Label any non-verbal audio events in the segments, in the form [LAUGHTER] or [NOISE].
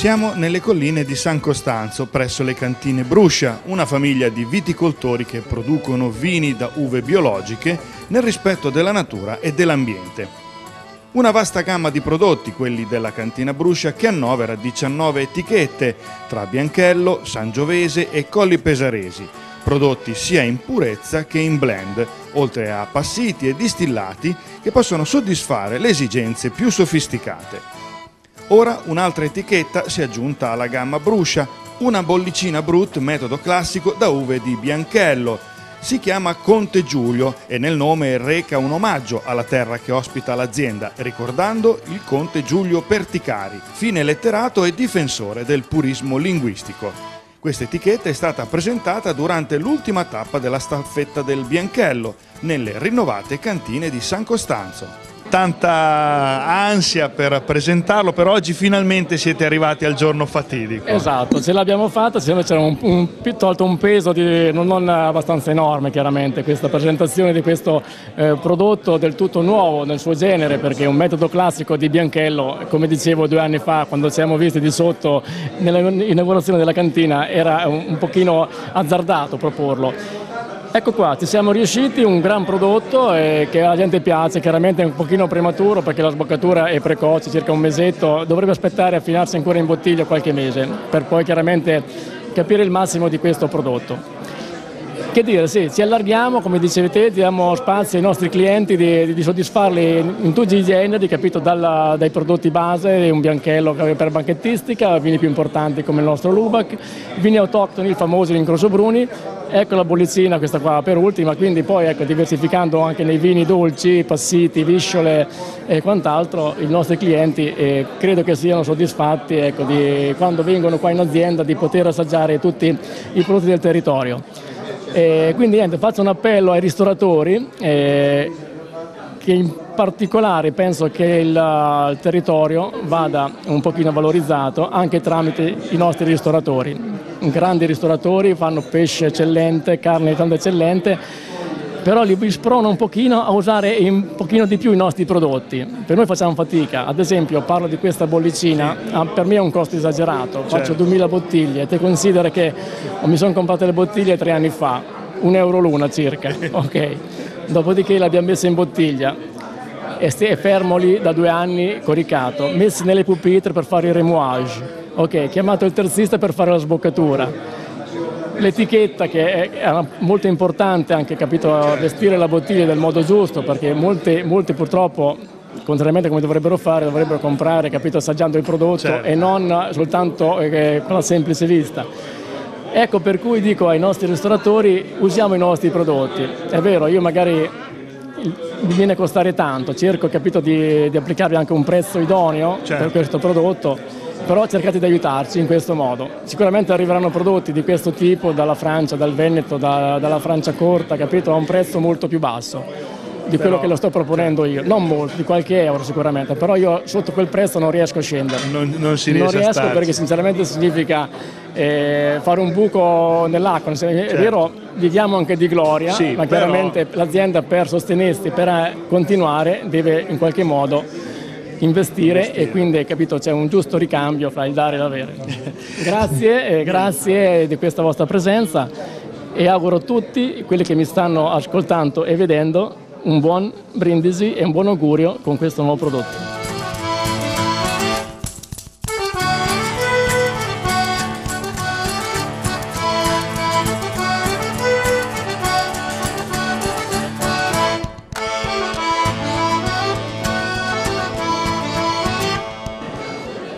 Siamo nelle colline di San Costanzo, presso le cantine Bruscia, una famiglia di viticoltori che producono vini da uve biologiche nel rispetto della natura e dell'ambiente. Una vasta gamma di prodotti, quelli della cantina Bruscia, che annovera 19 etichette tra Bianchello, Sangiovese e Colli Pesaresi, prodotti sia in purezza che in blend, oltre a passiti e distillati che possono soddisfare le esigenze più sofisticate. Ora un'altra etichetta si è aggiunta alla gamma Bruscia, una bollicina Brut metodo classico da uve di Bianchello. Si chiama Conte Giulio e nel nome reca un omaggio alla terra che ospita l'azienda, ricordando il Conte Giulio Perticari, fine letterato e difensore del purismo linguistico. Questa etichetta è stata presentata durante l'ultima tappa della staffetta del Bianchello, nelle rinnovate cantine di San Costanzo tanta ansia per presentarlo, però oggi finalmente siete arrivati al giorno fatidico. Esatto, ce l'abbiamo fatta, c'era un, un, tolto un peso di, non, non, abbastanza enorme chiaramente questa presentazione di questo eh, prodotto del tutto nuovo nel suo genere perché è un metodo classico di Bianchello, come dicevo due anni fa quando ci siamo visti di sotto nell'inaugurazione della cantina era un, un pochino azzardato proporlo Ecco qua, ci siamo riusciti, un gran prodotto eh, che alla gente piace, chiaramente è un pochino prematuro perché la sboccatura è precoce, circa un mesetto, dovrebbe aspettare a finarsi ancora in bottiglia qualche mese per poi chiaramente capire il massimo di questo prodotto. Che dire, sì, ci allarghiamo, come dicevi te, diamo spazio ai nostri clienti di, di soddisfarli in tutti i generi, capito, dalla, dai prodotti base, un bianchello per banchettistica, vini più importanti come il nostro Lubac, vini autoctoni, il famoso l'incrocio Bruni, ecco la bollicina, questa qua per ultima, quindi poi ecco, diversificando anche nei vini dolci, passiti, visciole e quant'altro, i nostri clienti eh, credo che siano soddisfatti ecco, di, quando vengono qua in azienda di poter assaggiare tutti i prodotti del territorio. E quindi niente, faccio un appello ai ristoratori eh, che in particolare penso che il, il, territorio vada un pochino valorizzato anche tramite i nostri ristoratori. Grandi ristoratori fanno pesce eccellente, carne tanto eccellente però li sprono un pochino a usare un pochino di più i nostri prodotti. Per noi facciamo fatica, ad esempio parlo di questa bollicina, ah, per me è un costo esagerato, faccio certo. 2000 bottiglie, te considera che mi sono comprate le bottiglie tre anni fa, un euro l'una circa, [LAUGHS] ok. Dopodiché l'abbiamo messa in bottiglia, e è fermo lì da due anni coricato, messi nelle pupitre per fare il remouage, ok, chiamato il terzista per fare la sboccatura l'etichetta che è molto importante anche capito, vestire la bottiglia del modo giusto perché molti, molti purtroppo contrariamente a come dovrebbero fare dovrebbero comprare capito, assaggiando il prodotto certo. e non soltanto eh, con la semplice vista. Ecco per cui dico ai nostri ristoratori usiamo i nostri prodotti. È vero, io magari mi viene a costare tanto, cerco capito, di, di applicarvi anche un prezzo idoneo certo. per questo prodotto però cercate di aiutarci in questo modo. Sicuramente arriveranno prodotti di questo tipo dalla Francia, dal Veneto, da, dalla Francia corta, capito, a un prezzo molto più basso di quello però, che lo sto proponendo io, non molto, di qualche euro sicuramente, però io sotto quel prezzo non riesco a scendere. Non, non si riesce Non riesco perché sinceramente significa eh, fare un buco nell'acqua, certo. è vero viviamo anche di gloria, sì, ma però... chiaramente l'azienda per sostenersi, per continuare deve in qualche modo investire, investire. e quindi capito, c'è un giusto ricambio fra il dare e l'avere. [LAUGHS] grazie, grazie di questa vostra presenza e auguro a tutti quelli che mi stanno ascoltando e vedendo un buon brindisi e un buon augurio con questo nuovo prodotto.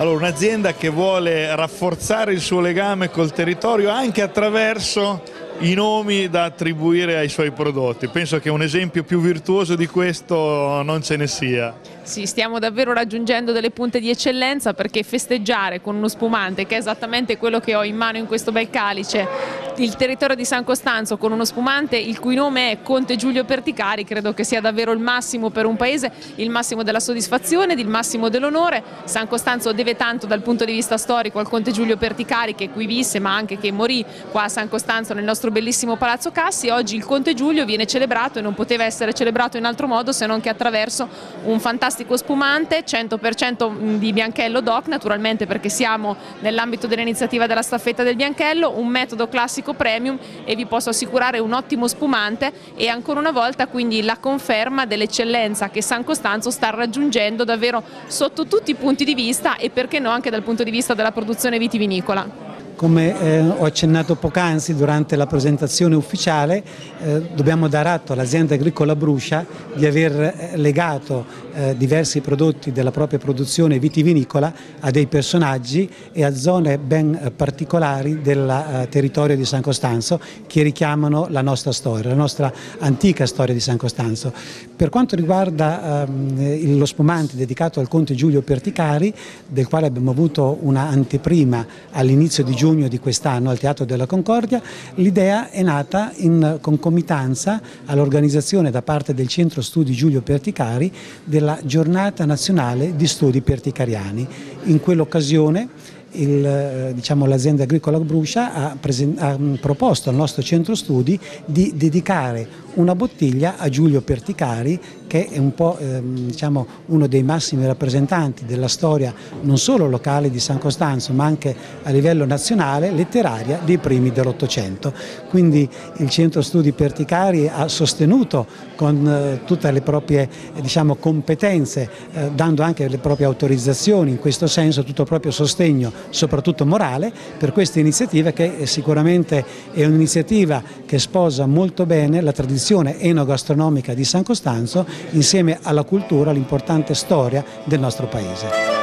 Allora, un'azienda che vuole rafforzare il suo legame col territorio anche attraverso i nomi da attribuire ai suoi prodotti. Penso che un esempio più virtuoso di questo non ce ne sia. Sì, stiamo davvero raggiungendo delle punte di eccellenza perché festeggiare con uno spumante che è esattamente quello che ho in mano in questo bel calice il territorio di San Costanzo con uno spumante il cui nome è Conte Giulio Perticari, credo che sia davvero il massimo per un paese, il massimo della soddisfazione, il massimo dell'onore. San Costanzo deve tanto dal punto di vista storico al Conte Giulio Perticari che qui visse ma anche che morì qua a San Costanzo nel nostro bellissimo Palazzo Cassi. Oggi il Conte Giulio viene celebrato e non poteva essere celebrato in altro modo se non che attraverso un fantastico spumante 100% di Bianchello DOC naturalmente perché siamo nell'ambito dell'iniziativa della staffetta del Bianchello, un metodo classico premium e vi posso assicurare un ottimo spumante e ancora una volta quindi la conferma dell'eccellenza che San Costanzo sta raggiungendo davvero sotto tutti i punti di vista e perché no anche dal punto di vista della produzione vitivinicola. Come eh, ho accennato poc'anzi durante la presentazione ufficiale, eh, dobbiamo dare atto all'azienda agricola Bruscia di aver eh, legato eh, diversi prodotti della propria produzione vitivinicola a dei personaggi e a zone ben eh, particolari del territorio di San Costanzo che richiamano la nostra storia, la nostra antica storia di San Costanzo. Per quanto riguarda ehm, lo spumante dedicato al conte Giulio Perticari, del quale abbiamo avuto una anteprima all'inizio di giugno giugno di quest'anno al Teatro della Concordia, l'idea è nata in concomitanza all'organizzazione da parte del Centro Studi Giulio Perticari della Giornata Nazionale di Studi Perticariani. In quell'occasione eh, diciamo, l'azienda agricola Bruscia ha, ha, proposto al nostro centro studi di dedicare una bottiglia a Giulio Perticari che è un po' ehm, diciamo, uno dei massimi rappresentanti della storia non solo locale di San Costanzo ma anche a livello nazionale letteraria dei primi dell'Ottocento. Quindi il centro studi Perticari ha sostenuto con eh, tutte le proprie diciamo, competenze, eh, dando anche le proprie autorizzazioni in questo senso, tutto il proprio sostegno soprattutto morale per questa iniziativa che sicuramente è un'iniziativa che sposa molto bene la tradizione enogastronomica di San Costanzo insieme alla cultura, l'importante storia del nostro paese.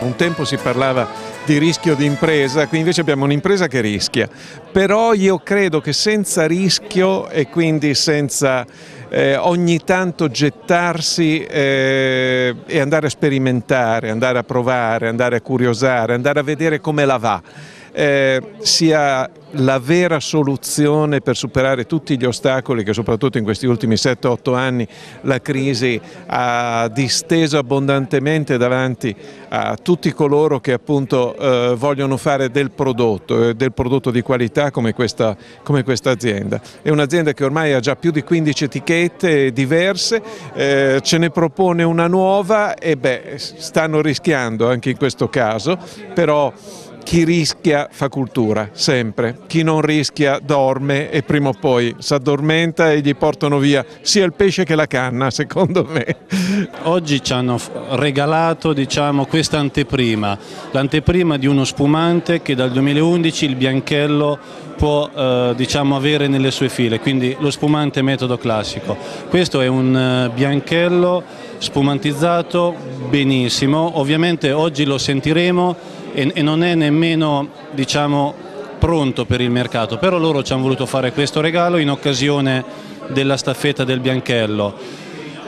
Un tempo si parlava di rischio di impresa, qui invece abbiamo un'impresa che rischia, però io credo che senza rischio e quindi senza eh, ogni tanto gettarsi eh, e andare a sperimentare, andare a provare, andare a curiosare, andare a vedere come la va eh, sia la vera soluzione per superare tutti gli ostacoli che soprattutto in questi ultimi 7-8 anni la crisi ha disteso abbondantemente davanti a tutti coloro che appunto eh, vogliono fare del prodotto, eh, del prodotto di qualità come questa, come questa azienda. È un'azienda che ormai ha già più di 15 etichette diverse, eh, ce ne propone una nuova e beh, stanno rischiando anche in questo caso, però chi rischia fa cultura, sempre. Chi non rischia dorme e prima o poi si addormenta e gli portano via sia il pesce che la canna, [LAUGHS] secondo me. Oggi ci hanno regalato diciamo, questa anteprima, l'anteprima di uno spumante che dal 2011 il Bianchello può eh, diciamo, avere nelle sue file, quindi lo spumante metodo classico. Questo è un eh, Bianchello spumantizzato benissimo, ovviamente oggi lo sentiremo e, e non è nemmeno diciamo, pronto per il mercato, però loro ci hanno voluto fare questo regalo in occasione della staffetta del Bianchello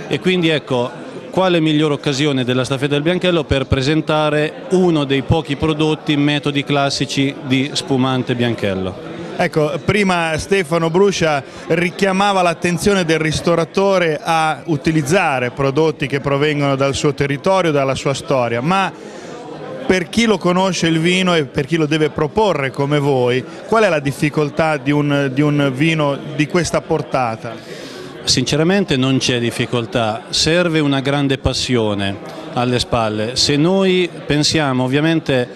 e quindi ecco quale migliore occasione della staffetta del Bianchello per presentare uno dei pochi prodotti metodi classici di spumante Bianchello. Ecco, prima Stefano Bruscia richiamava l'attenzione del ristoratore a utilizzare prodotti che provengono dal suo territorio, dalla sua storia, ma per chi lo conosce il vino e per chi lo deve proporre come voi, qual è la difficoltà di un, di un vino di questa portata? Sinceramente non c'è difficoltà, serve una grande passione alle spalle. Se noi pensiamo ovviamente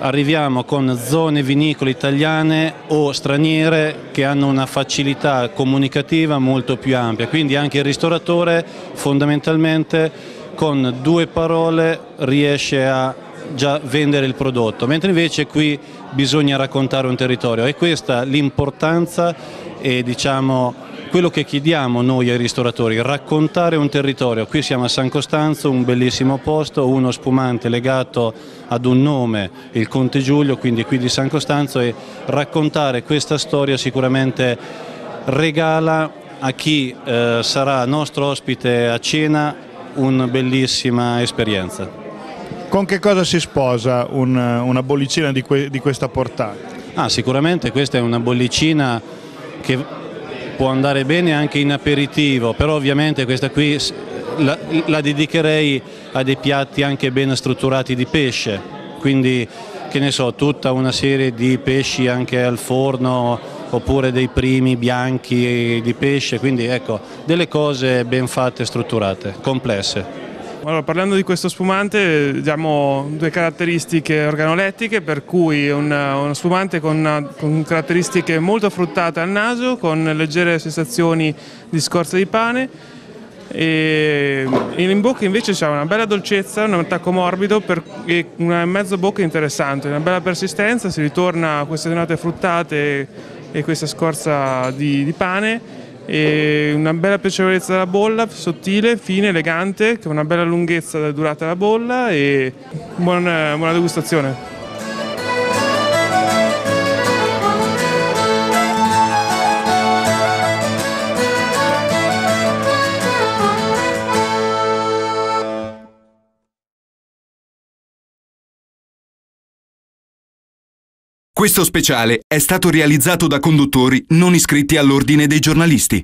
arriviamo con zone vinicole italiane o straniere che hanno una facilità comunicativa molto più ampia, quindi anche il ristoratore fondamentalmente con due parole riesce a già vendere il prodotto, mentre invece qui bisogna raccontare un territorio e questa l'importanza e diciamo quello che chiediamo noi ai ristoratori, raccontare un territorio. Qui siamo a San Costanzo, un bellissimo posto, uno spumante legato ad un nome, il Conte Giulio, quindi qui di San Costanzo e raccontare questa storia sicuramente regala a chi eh, sarà nostro ospite a cena una bellissima esperienza. Con che cosa si sposa un, una bollicina di, que, di questa portata? Ah, sicuramente questa è una bollicina che può andare bene anche in aperitivo, però ovviamente questa qui la, la dedicherei a dei piatti anche ben strutturati di pesce, quindi che ne so, tutta una serie di pesci anche al forno oppure dei primi bianchi di pesce, quindi ecco, delle cose ben fatte strutturate, complesse. Allora, parlando di questo spumante diamo due caratteristiche organolettiche per cui un, uno spumante con, con, caratteristiche molto fruttate al naso con leggere sensazioni di scorza di pane. E in bocca invece c'è una bella dolcezza, un attacco morbido per, e una mezzo bocca interessante, una bella persistenza, si ritorna a queste note fruttate e questa scorza di, di pane e una bella piacevolezza della bolla, sottile, fine, elegante, con una bella lunghezza della durata della bolla e buona, buona degustazione. Questo speciale è stato realizzato da conduttori non iscritti all'ordine dei giornalisti.